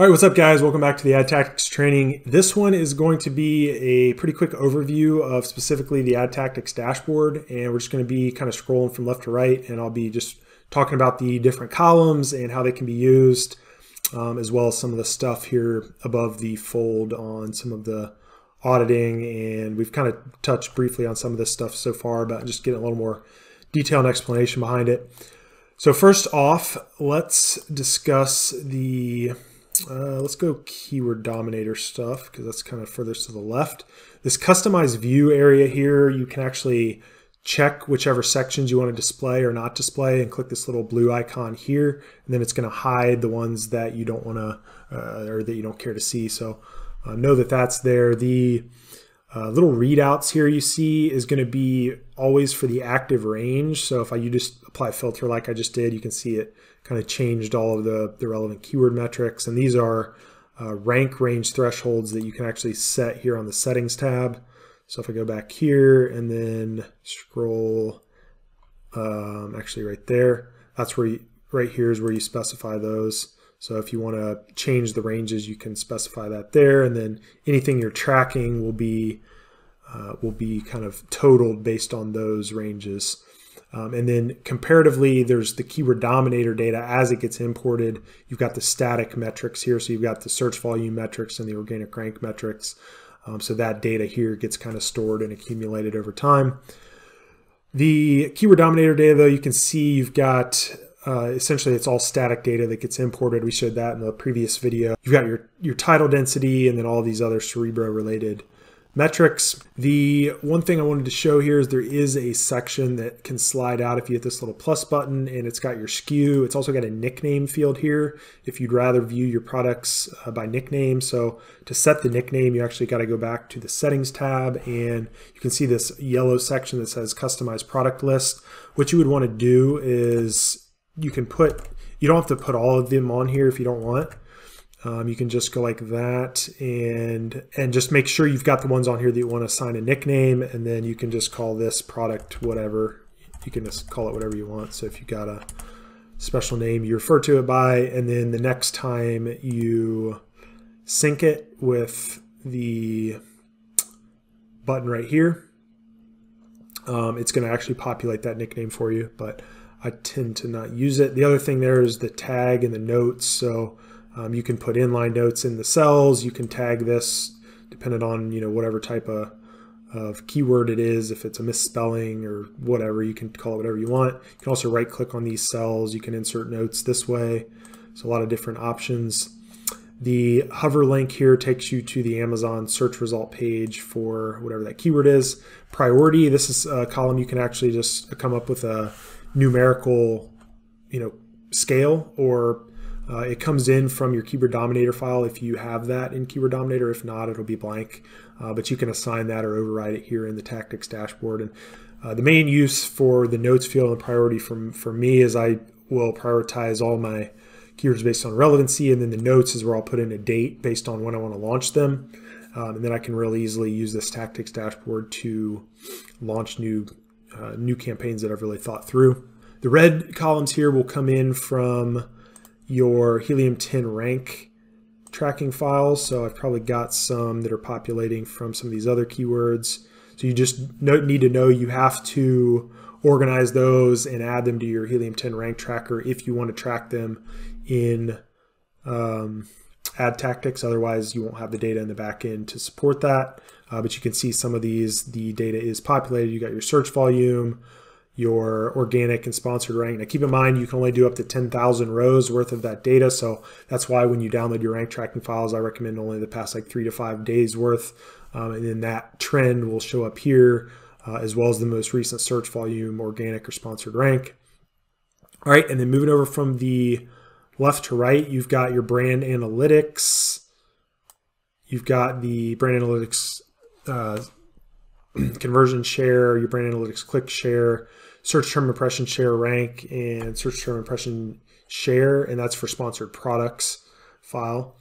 All right, what's up guys? Welcome back to the AdTactix training. This one is going to be a pretty quick overview of specifically the AdTactix dashboard. And we're just gonna be kind of scrolling from left to right and I'll be just talking about the different columns and how they can be used, um, as well as some of the stuff here above the fold on some of the auditing. And we've kind of touched briefly on some of this stuff so far, but just getting a little more detailed explanation behind it. So first off, let's discuss the uh, let's go keyword dominator stuff because that's kind of furthest to the left. This customized view area here, you can actually check whichever sections you want to display or not display and click this little blue icon here. And then it's going to hide the ones that you don't want to uh, or that you don't care to see. So uh, know that that's there. The uh, little readouts here you see is going to be always for the active range. So if I, you just apply filter like I just did, you can see it kind of changed all of the, the relevant keyword metrics. And these are uh, rank range thresholds that you can actually set here on the settings tab. So if I go back here and then scroll, um, actually right there, that's where you, right here is where you specify those. So if you want to change the ranges, you can specify that there, and then anything you're tracking will be uh, will be kind of totaled based on those ranges. Um, and then comparatively, there's the keyword dominator data as it gets imported. You've got the static metrics here. So you've got the search volume metrics and the organic rank metrics. Um, so that data here gets kind of stored and accumulated over time. The keyword dominator data, though, you can see you've got uh, essentially it's all static data that gets imported. We showed that in the previous video. You've got your, your title density and then all these other Cerebro related metrics. The one thing I wanted to show here is there is a section that can slide out if you hit this little plus button and it's got your SKU. It's also got a nickname field here if you'd rather view your products uh, by nickname. So to set the nickname, you actually got to go back to the settings tab and you can see this yellow section that says customize product list. What you would want to do is you can put, you don't have to put all of them on here if you don't want. Um, you can just go like that and and just make sure you've got the ones on here that you want to assign a nickname and then you can just call this product whatever. You can just call it whatever you want. So if you got a special name you refer to it by and then the next time you sync it with the button right here, um, it's going to actually populate that nickname for you. But I tend to not use it. The other thing there is the tag and the notes. So um, you can put inline notes in the cells. You can tag this depending on you know whatever type of, of keyword it is. If it's a misspelling or whatever, you can call it whatever you want. You can also right click on these cells. You can insert notes this way. So a lot of different options. The hover link here takes you to the Amazon search result page for whatever that keyword is. Priority, this is a column you can actually just come up with a numerical, you know, scale or uh, it comes in from your keyword dominator file if you have that in keyword dominator. If not, it'll be blank, uh, but you can assign that or override it here in the tactics dashboard. And uh, the main use for the notes field and priority from for me is I will prioritize all my keywords based on relevancy, and then the notes is where I'll put in a date based on when I want to launch them. Um, and then I can really easily use this tactics dashboard to launch new uh, new campaigns that I've really thought through. The red columns here will come in from your Helium 10 rank tracking files. So I've probably got some that are populating from some of these other keywords. So you just need to know you have to organize those and add them to your Helium 10 rank tracker if you want to track them in um, AdTactix. Otherwise, you won't have the data in the back end to support that. Uh, but you can see some of these, the data is populated. You got your search volume, your organic and sponsored rank. Now keep in mind, you can only do up to 10,000 rows worth of that data. So that's why when you download your rank tracking files, I recommend only the past like three to five days worth. Um, and then that trend will show up here uh, as well as the most recent search volume, organic or sponsored rank. All right, and then moving over from the left to right, you've got your brand analytics. You've got the brand analytics uh, conversion share, your brand analytics click share, search term impression share rank, and search term impression share, and that's for sponsored products file.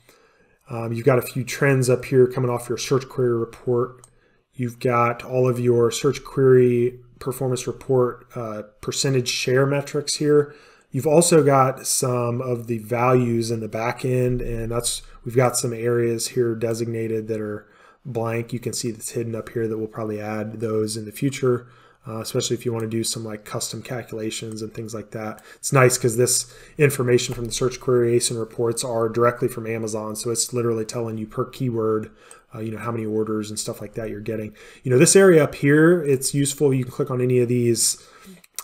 Um, you've got a few trends up here coming off your search query report. You've got all of your search query performance report uh, percentage share metrics here. You've also got some of the values in the back end, and that's we've got some areas here designated that are blank. You can see that's hidden up here that we'll probably add those in the future uh, especially if you want to do some like custom calculations and things like that. It's nice because this information from the search query ASIN reports are directly from Amazon. So it's literally telling you per keyword, uh, you know, how many orders and stuff like that you're getting. You know, this area up here, it's useful. You can click on any of these,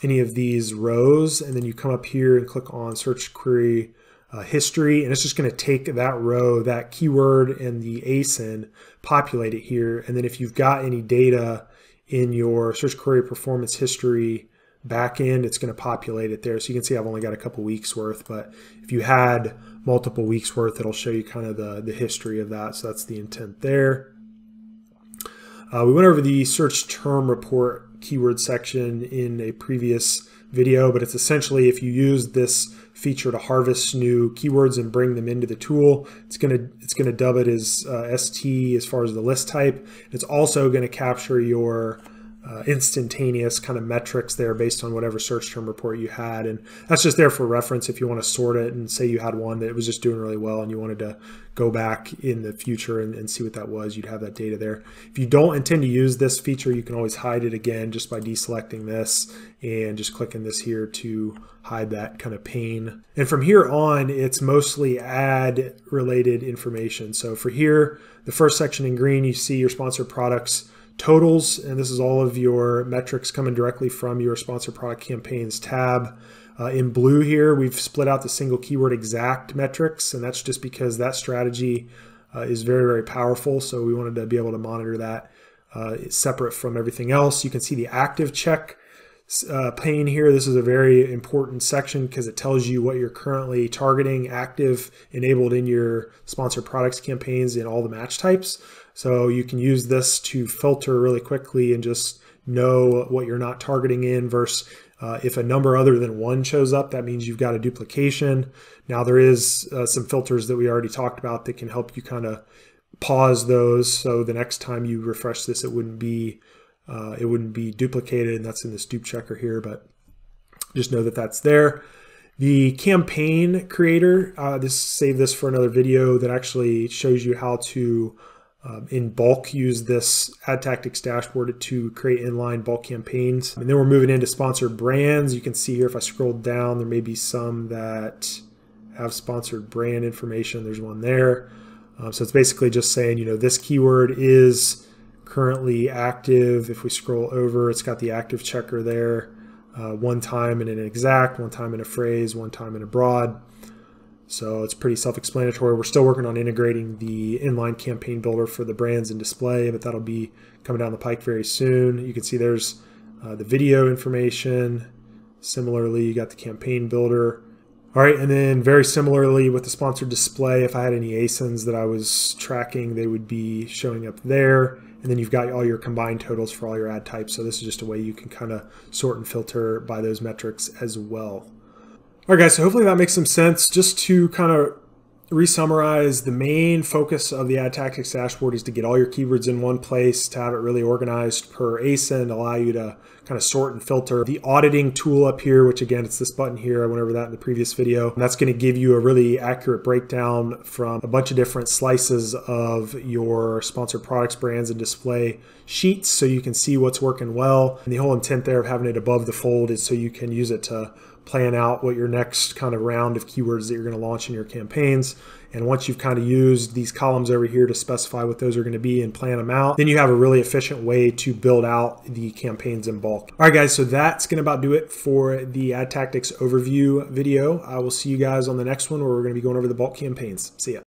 any of these rows, and then you come up here and click on search query uh, history, and it's just going to take that row, that keyword and the ASIN, populate it here. And then if you've got any data in your search query performance history backend, it's going to populate it there. So you can see I've only got a couple weeks worth, but if you had multiple weeks worth, it'll show you kind of the, the history of that. So that's the intent there. Uh, we went over the search term report keyword section in a previous video, but it's essentially if you use this feature to harvest new keywords and bring them into the tool, it's gonna it's gonna dub it as uh, ST as far as the list type. It's also going to capture your uh, instantaneous kind of metrics there based on whatever search term report you had. And that's just there for reference if you want to sort it and say you had one that was just doing really well and you wanted to go back in the future and, and see what that was, you'd have that data there. If you don't intend to use this feature, you can always hide it again just by deselecting this and just clicking this here to hide that kind of pane. And from here on, it's mostly ad related information. So for here, the first section in green, you see your sponsored products totals, and this is all of your metrics coming directly from your sponsor product campaigns tab. Uh, in blue here, we've split out the single keyword exact metrics, and that's just because that strategy uh, is very, very powerful. So we wanted to be able to monitor that uh, separate from everything else. You can see the active check uh, pane here. This is a very important section because it tells you what you're currently targeting, active, enabled in your sponsored products campaigns in all the match types. So you can use this to filter really quickly and just know what you're not targeting in versus uh, if a number other than one shows up, that means you've got a duplication. Now there is uh, some filters that we already talked about that can help you kind of pause those. So the next time you refresh this, it wouldn't be uh, it wouldn't be duplicated, and that's in this dupe checker here. But just know that that's there. The campaign creator, uh, this save this for another video that actually shows you how to um, in bulk use this AdTactix dashboard to create inline bulk campaigns. And then we're moving into sponsored brands. You can see here if I scroll down, there may be some that have sponsored brand information. There's one there. Um, so it's basically just saying, you know, this keyword is currently active. If we scroll over, it's got the active checker there. Uh, one time in an exact, one time in a phrase, one time in a broad. So it's pretty self-explanatory. We're still working on integrating the inline campaign builder for the brands and display, but that'll be coming down the pike very soon. You can see there's uh, the video information. Similarly, you got the campaign builder. All right, and then very similarly with the sponsored display, if I had any ASINs that I was tracking, they would be showing up there. And then you've got all your combined totals for all your ad types. So this is just a way you can kind of sort and filter by those metrics as well. All right, guys, so hopefully that makes some sense. Just to kind of re-summarize, the main focus of the AdTactix dashboard is to get all your keywords in one place, to have it really organized per ASIN, allow you to kind of sort and filter. The auditing tool up here, which again, it's this button here, I went over that in the previous video. And that's going to give you a really accurate breakdown from a bunch of different slices of your sponsored products, brands, and display sheets so you can see what's working well. And the whole intent there of having it above the fold is so you can use it to plan out what your next kind of round of keywords that you're going to launch in your campaigns. And once you've kind of used these columns over here to specify what those are going to be and plan them out, then you have a really efficient way to build out the campaigns in bulk. All right, guys, so that's going to about do it for the AdTactix overview video. I will see you guys on the next one where we're going to be going over the bulk campaigns. See ya.